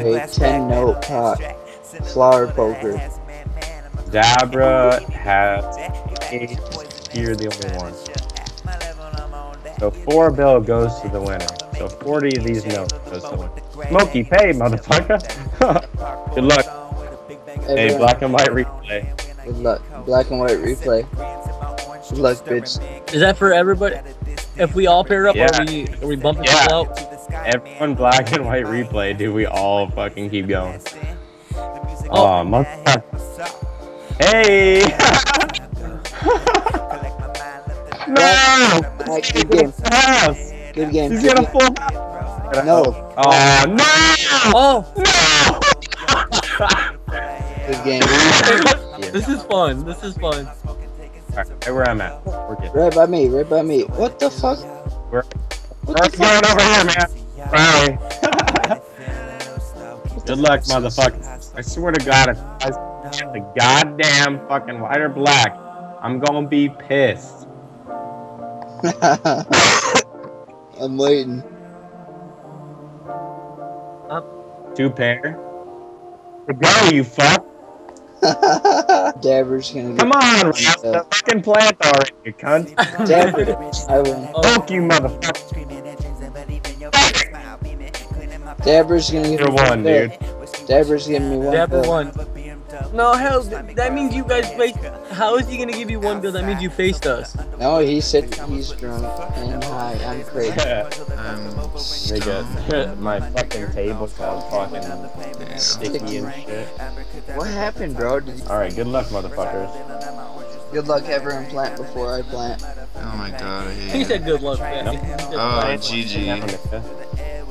a 10 note pot. Flower poker. Dabra has eight. You're the only one. So four bill goes to the winner. So 40 of these notes goes to the winner. Smokey, pay, motherfucker. Good luck. Hey, Everyone, black and white replay. Good luck. Black and white replay. Good luck, bitch. Is that for everybody? If we all pair up, Yeah. are we are we bumping Yeah. people out? Everyone black and white replay, dude. We all fucking keep going. Oh, motherfucker. Hey! no! Alright, good game. House! Good game. He's Good got a game. full No. Oh, no! Oh, Good game. this is fun. This is fun. Alright, right where I'm at. We're good. Right by me. Right by me. What the fuck? We're, What we're the fuck? going over here, man. Sorry. Good luck, motherfucker. I swear to God, if I get the goddamn fucking white or black, I'm gonna be pissed. I'm waiting. Up. Two pair. Go, you fuck. Dabra's gonna get. Come on, Rasta. Fucking plant already, you cunt. Dabra. I win. Fuck you, motherfucker. Dabra's gonna give You're me one, bill. dude. Dabra's giving me one. Dabra bill. one. No, hell, that means you guys faced. How is he gonna give you one bill? That means you faced us. No, he said he's drunk and high. I'm crazy. Um, I'm Nigga, my fucking table's all fucking sticky and shit. What happened, bro? Did you... Alright, good luck, motherfuckers. Good luck, everyone plant before I plant. Oh my god, I He hate it. said good luck. Yeah. He Oh, good luck. GG.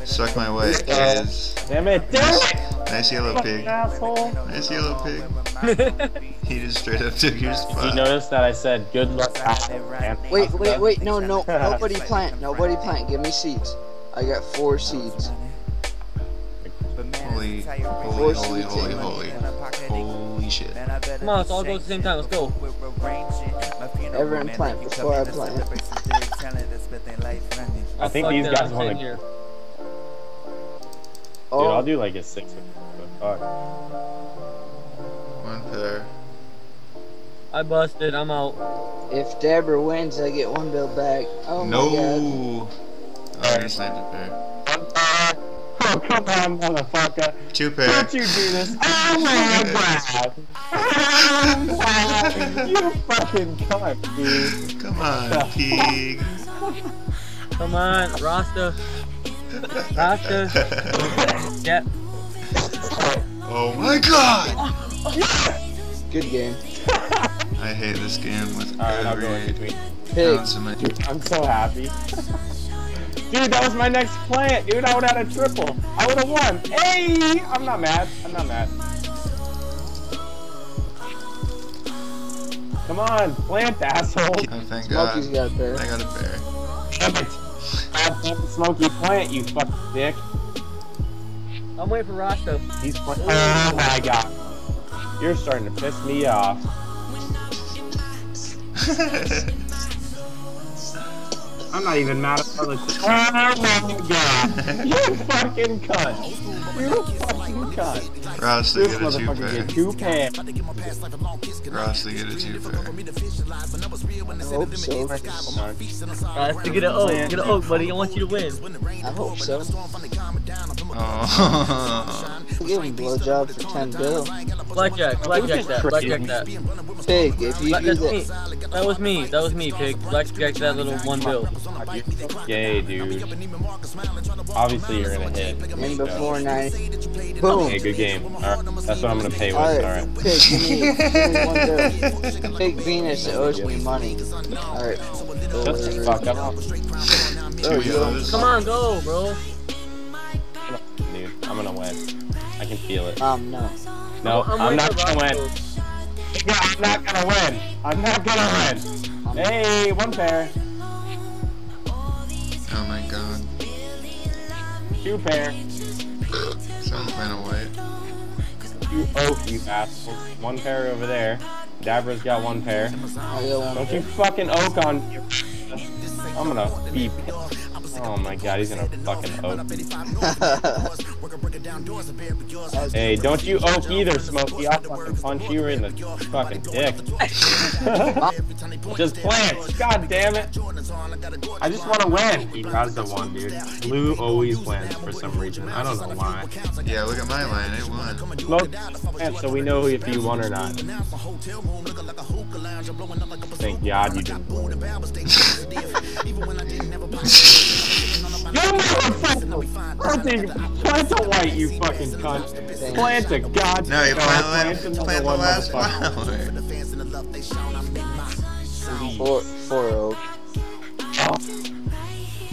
Suck my weight, guys. Damn it, damn it! Nice yellow pig. Asshole. Nice yellow pig. He just straight up took your You spot. notice that I said good luck. Wait, wait, wait. No, no. Nobody plant. Nobody plant. Give me seeds. I got four seeds. Holy, holy, holy, holy, holy. Holy shit. Come on, let's all go at the same time. Let's go. Everyone plant before I plant. I think these guys want to. Here. Dude, I'll Oh, do like a six. Fuck. One pair. I busted. I'm out. if Dabra wins, I get one bill back. Oh my god. No. Oh, you sniped a pair. Oh, come on, motherfucker. Two pair. Don't you do this. Oh my god. Oh, God. you fucking cunt, dude. Come on, pig. Come on, Rasta. Rasta. Yeah. Oh my god! Good game. I hate this game with Alright, I'll go in every between. Pig. ounce of my. I'm so happy. Dude, that was my next plant, dude. I would have had a triple. I would have won. Hey! I'm not mad. I'm not mad. Come on, plant, asshole. Oh, thank god. Got a pair. I got a bear. Damn it. Goddamn Smokey plant, you fucking dick. I'm waiting for Rasta. He's playing. Oh my god. You're starting to piss me off. I'm not even mad at the Oh my god. You fucking cunt. You fucking cunt. Rasta This get a two pair. get two pants. Rasta get a two pair. I hope so. Come on. Rasta, get an oak. Get an oak, buddy. I want you to win. I hope so. Oh. Give him blowjob for 10 bill. Blackjack. Blackjack that. Blackjack that. Pig, if you Black, do that's me. That was me. That was me, pig. Blackjack that little one bill. Yay, dude. Obviously, you're gonna hit. In before 9. Okay, Boom. good game. Alright, that's what I'm gonna pay with. Alright, Alright. Pig, give me, give me one bill. Pig Benis owes me money. Alright. Shut the fuck up. Two you yellows. Come on, go, bro. Dude, I'm gonna win. I can feel it. Um, no. No, I'm, waiting not gonna Rasta. win. Yeah, I'm not gonna win. I'm not gonna win. Hey, one pair. Two pair. Someone playing a white. You oak, you assholes. One pair over there. Dabra's got one pair. I got one Don't you fucking oak on. I'm gonna be pissed. Oh my god, he's gonna fucking oak. Hey, don't you oak either, Smokey. I'll fucking punch you in the fucking dick. Just plant. God damn it. I just want to win. He has the one, dude. Blue always wins for some reason. I don't know why. Yeah, look at my line. I won. Smoke plant so we know if you won or not. Thank God you didn't motherfucker! Plant plant a white, you fucking cunt. Plant a goddamn No, you plant, plant plant, another plant the one, last motherfucker. flower. four, four oak.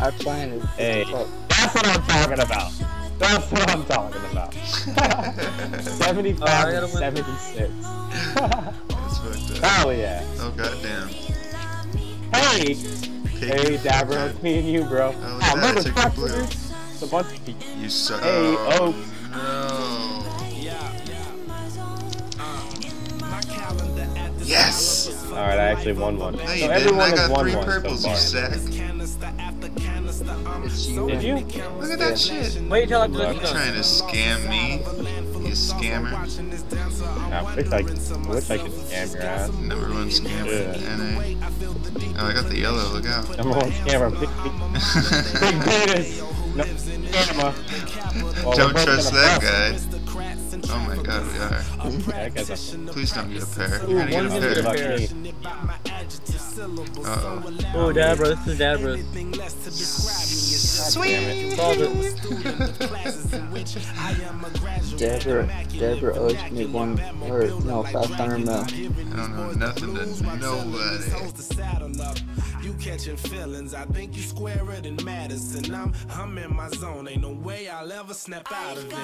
I planted. Hey. Fuck. That's what I'm talking about. That's what I'm talking about. 75 Uh, and 76. That's fucked up. Hell yeah. Oh goddamn. Hey! Pig. Hey, Dabro, it's me and you, bro. Oh, look at that, I took the blue. motherfucker! It's a bunch of people. You suck. Hey, oh, oh, no. Yes! Alright, I actually won one. No, so you didn't. everyone I has got won three one purples, so you far. sack. You. Did you? Look at that shit. Wait till after Look. this is done. Trying to scam me. You scammer. I wish I, I wish I could scam your ass. Number one scammer in NA. Oh, I got the yellow. Look out. Number one scammer, big, big, big penis. Don't trust that guy. Oh my god, we are. it. Yeah, that guy's a Please don't get a pair. Ooh, You're gonna one's get a pair. Uh oh. Oh, Dabra, this is Dabra. Sweet. Solve it. Deborah, Deborah owes me one, or no, 500 mil. I don't know nothing to nobody. to saddle up. You catching feelings, I think you square it in Madison. I'm, I'm in my zone, ain't no way I'll ever snap out of it.